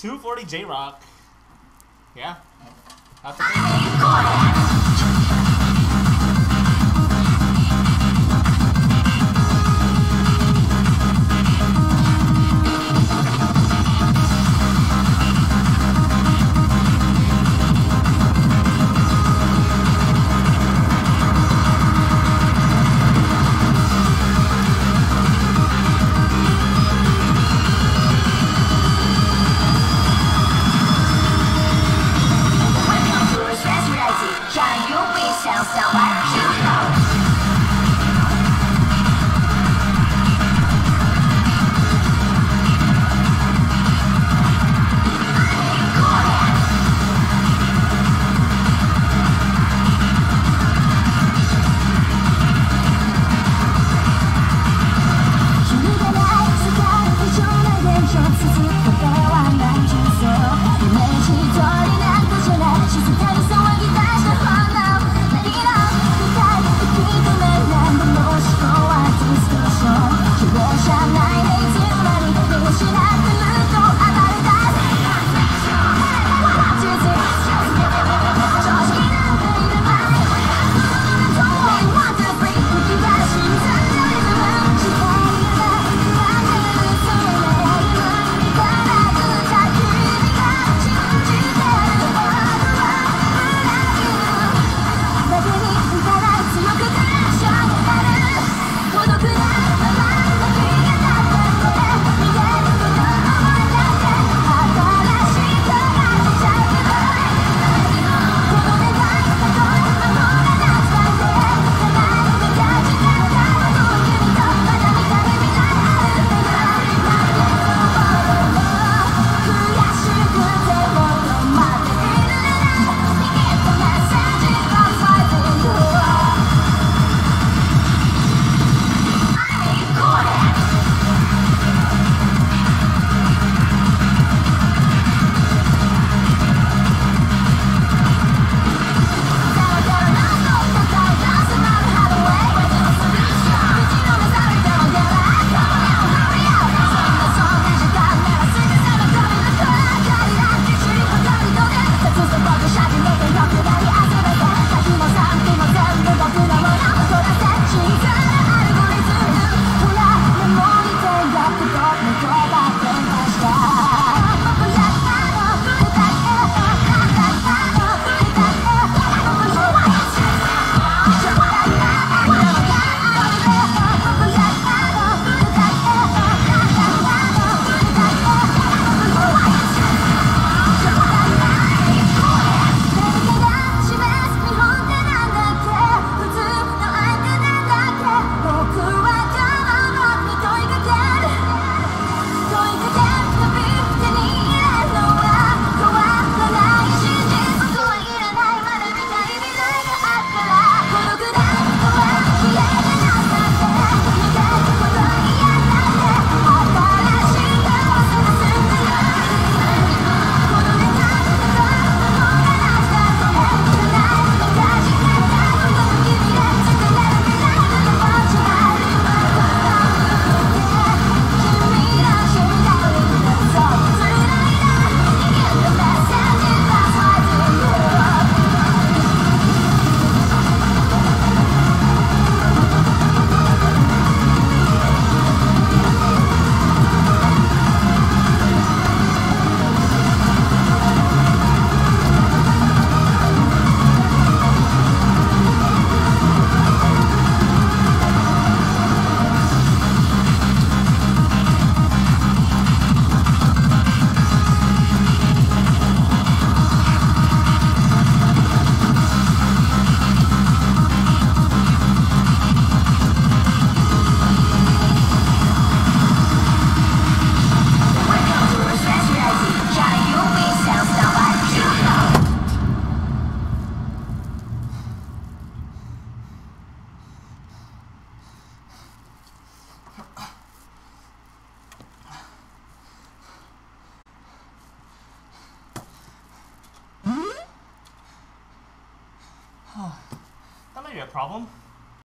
240 J Rock. Yeah. A problem.